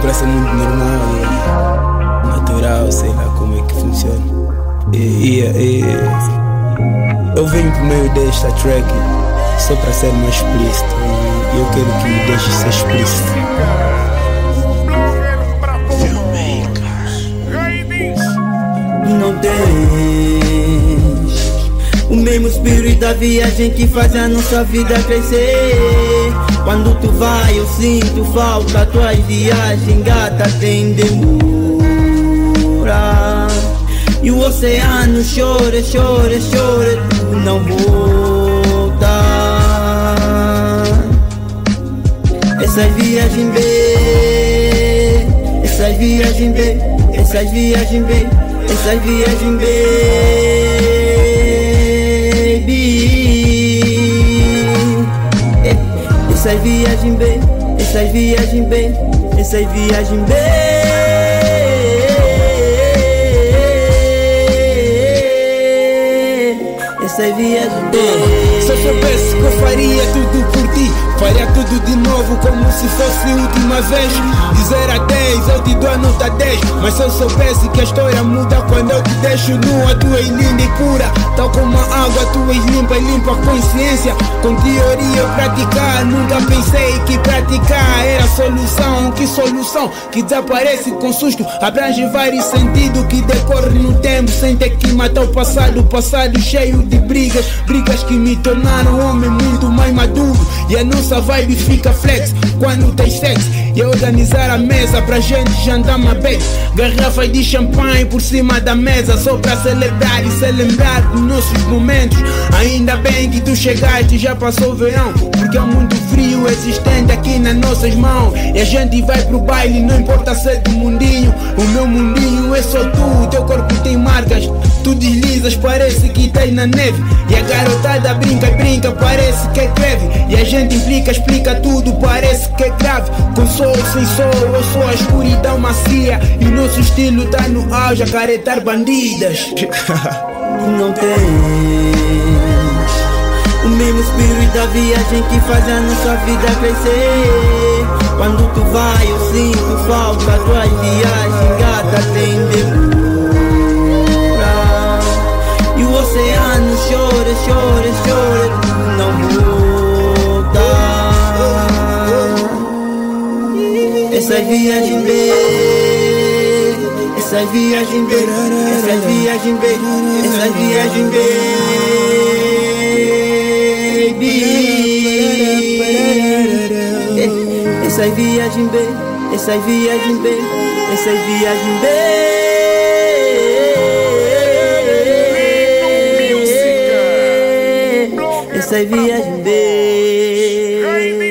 pra ser muito normal natural, sei lá como é que funciona. E eu venho por meio desta track só para ser mais explícito e eu quero que me deixe ser explícito. Não tens o mesmo espírito da viagem que faz a nossa vida crescer. Quando tu vai, eu sinto falta. Tuas viagens, gata, tem demora. E o oceano chora, chora, chora. Tu não volta. Essas viagens, bem, essas viagens, bem, essas viagens, bem, essas viagens, baby. Essas viagens, bem, essas viagens, bem, essas viagens, bem. Bem. Se eu soubesse que eu faria tudo por ti Faria tudo de novo como se fosse a última vez. De 0 a 10 eu te dou a nota 10 Mas se eu soubesse que a história muda quando eu te deixo nua Tu és linda e pura. Tal como a água tu és limpa e limpa a consciência. Com teoria eu praticar Nunca pensei que praticar era solução. Que solução que desaparece com susto Abrange vários sentidos que decorre no tempo Sem ter que matar o passado. O passado cheio de brigas Brigas que me tornaram homem muito mais maduro. E a nossa vibe fica flex quando tem sexo E organizar a mesa pra gente jantar uma vez Garrafas de champanhe por cima da mesa Só pra celebrar e se lembrar dos nossos momentos. Ainda bem que tu chegaste já passou o verão Porque é muito frio existente aqui nas nossas mãos. E a gente vai pro baile, não importa se é do mundinho. O meu mundinho é só tu, teu corpo tem marcas Tu deslizas, parece que estás na neve. E a garotada brinca, brinca, parece que é greve. E a gente implica, explica tudo, parece que é grave. Com sol, sem sol, eu sou a escuridão macia. E o nosso estilo tá no auge, a caretar bandidas. Não tens O mesmo espírito da viagem que faz a nossa vida crescer. Quando tu vai eu sinto falta Tuas viagens Essas viagens bem Essas viagens bem Essas viagens bem Essas viagens baby. Essas viagens bem Essas viagens bem Essas viagens bem Essas viagens bem